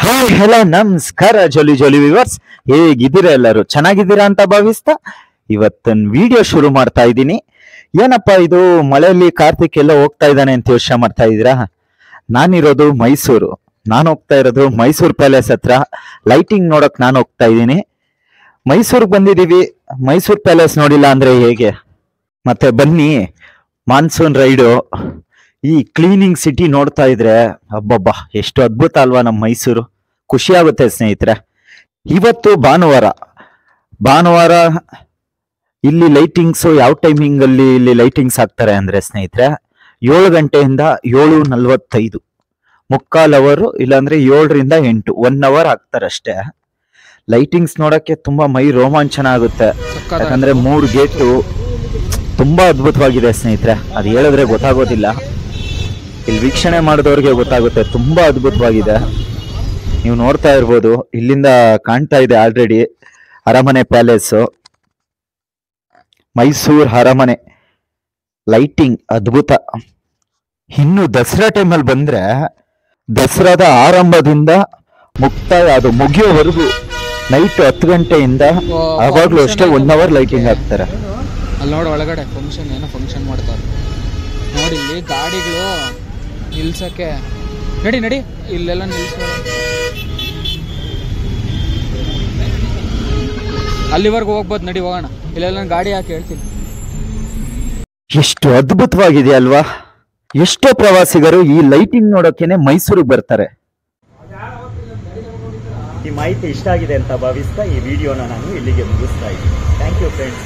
Hi hello ನಮಸ್ಕಾರ, ಜೊಲಿ ಜೊಲಿ viewers ಹೇಗಿದ್ದೀರಾ ಎಲ್ಲರೂ? ಚೆನ್ನಾಗಿದ್ದೀರಾ ಅಂತ ಭಾವಿಸ್ತಾ? ಇವತ್ತನ್ ವಿಡಿಯೋ ಶುರು ಮಾಡ್ತಾ ಇದ್ದೀನಿ. ಏನಪ್ಪಾ ಇದು? ಮಳೆಯಲ್ಲಿ ಕಾರ್ತಿಕ್ ಎಲ್ಲ ಹೋಗ್ತಾ ಇದ್ದಾನೆ ಅಂತ ಯೋಚನೆ ಮಾಡ್ತಾ ಇದ್ದೀರಾ? ನಾನಿರೋದು ಮೈಸೂರು. ನಾನು ಹೋಗ್ತಾ ಇರೋದು ಮೈಸೂರು ಪ್ಯಾಲೇಸ್ ಹತ್ರ. ಲೈಟಿಂಗ್ ನೋಡಕ್ ನಾನು ಹೋಗ್ತಾ ಇದ್ದೀನಿ. ಮೈಸೂರಿಗೆ ಬಂದಿದೀವಿ ಮೈಸೂರು ಪ್ಯಾಲೇಸ್ ನೋಡಿಲ್ಲ ಅಂದ್ರೆ ಹೇಗೆ? ಮತ್ತೆ ಬನ್ನಿ. ಮಾನ್ಸೂನ್ ರೈಡು ಈ ಕ್ಲೀನಿಂಗ್ ಸಿಟಿ ನೋಡ್ತಾ ಇದ್ರೆ ಅಬ್ಬಬ್ಬಾ ಎಷ್ಟು ಅದ್ಭುತ ಅಲ್ವಾ ನಮ್ಮ ಮೈಸೂರು. ಖುಷಿ ಆಗುತ್ತೆ ಸ್ನೇಹಿತರೆ. ಇವತ್ತು ಭಾನುವಾರ. ಭಾನುವಾರ ಇಲ್ಲಿ ಲೈಟಿಂಗ್ಸ್ ಯಾವ ಟೈಮಿಂಗ್ ಅಲ್ಲಿ ಇಲ್ಲಿ ಲೈಟಿಂಗ್ಸ್ ಹಾಕ್ತಾರೆ ಅಂದ್ರೆ ಸ್ನೇಹಿತರೆ ಏಳು ಗಂಟೆಯಿಂದ ಏಳು ನಲ್ವತ್ತೈದು. ಮುಕ್ಕಾಲ್ ಅವರು ಇಲ್ಲಾಂದ್ರೆ ಏಳರಿಂದ ಎಂಟು ಒನ್ ಅವರ್ ಹಾಕ್ತಾರಷ್ಟೇ. ಲೈಟಿಂಗ್ಸ್ ನೋಡಕ್ಕೆ ತುಂಬಾ ಮೈ ರೋಮಾಂಚನ ಆಗುತ್ತೆ. ಯಾಕಂದ್ರೆ ಮೂರು ಗೇಟು ತುಂಬಾ ಅದ್ಭುತವಾಗಿದೆ ಸ್ನೇಹಿತರೆ. ಅದು ಹೇಳಿದ್ರೆ ಗೊತ್ತಾಗೋದಿಲ್ಲ. ಇಲ್ಲಿ ವೀಕ್ಷಣೆ ಮಾಡಿದವ್ರಿಗೆ ಗೊತ್ತಾಗುತ್ತೆ. ತುಂಬಾ ಅದ್ಭುತವಾಗಿದೆ. ನೀವು ನೋಡ್ತಾ ಇರ್ಬೋದು. ಇಲ್ಲಿಂದ ಕಾಣ್ತಾ ಇದೆ ಆಲ್ರೆಡಿ ಅರಮನೆ ಪ್ಯಾಲೇಸ್ ಮೈಸೂರ್ ಅರಮನೆ. ಲೈಟಿಂಗ್ ಅದ್ಭುತ. ಇನ್ನು ದಸರಾ ಟೈಮಲ್ಲಿ ಬಂದ್ರೆ ದಸರಾದ ಆರಂಭದಿಂದ ಮುಕ್ತಾಯ ಅದು ಮುಗಿಯೋವರೆಗೂ ನೈಟ್ ಹತ್ತು ಗಂಟೆಯಿಂದ ಆವಾಗಲೂ ಅಷ್ಟೇ ಒನ್ ಅವರ್ ಲೈಟಿಂಗ್ ಹಾಕ್ತಾರೆ. ಅಲ್ಲಿ ನೋಡಿ ಒಳಗಡೆ ಫಂಕ್ಷನ್ ಏನೋ ಫಂಕ್ಷನ್ ಮಾಡ್ತಾರೆ. ನೋಡಿ ಗಾಡಿಗಳು ನಿಲ್ಸಕ್ಕೆ. ನಡಿ ನಡಿ. ಇಲ್ಲೆಲ್ಲ ನಿಲ್ಸ. ಅಲ್ಲಿವರೆಗೂ ಹೋಗ್ಬೋದು ನಡಿ ಹೋಗೋಣ. ಇಲ್ಲೆಲ್ಲ ಗಾಡಿ ಹಾಕಿ ಹೇಳ್ತೀನಿ. ಎಷ್ಟು ಅದ್ಭುತವಾಗಿದೆ ಅಲ್ವಾ? ಎಷ್ಟೋ ಪ್ರವಾಸಿಗರು ಈ ಲೈಟಿಂಗ್ ನೋಡೋಕೆನೆ ಮೈಸೂರಿಗೆ ಬರ್ತಾರೆ. ಈ ಮಾಹಿತಿ ಇಷ್ಟ ಆಗಿದೆ ಅಂತ ಭಾವಿಸ್ತಾ ಈ ವಿಡಿಯೋನ ನಾನು ಇಲ್ಲಿಗೆ ಮುಗಿಸ್ತಾ ಇದ್ದೀನಿ. Thank you friends